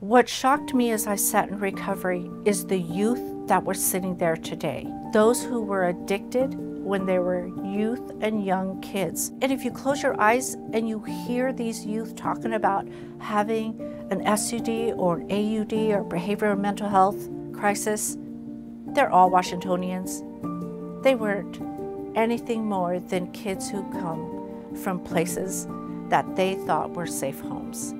What shocked me as I sat in recovery is the youth that were sitting there today. Those who were addicted when they were youth and young kids. And if you close your eyes and you hear these youth talking about having an SUD or an AUD or behavioral mental health crisis, they're all Washingtonians. They weren't anything more than kids who come from places that they thought were safe homes.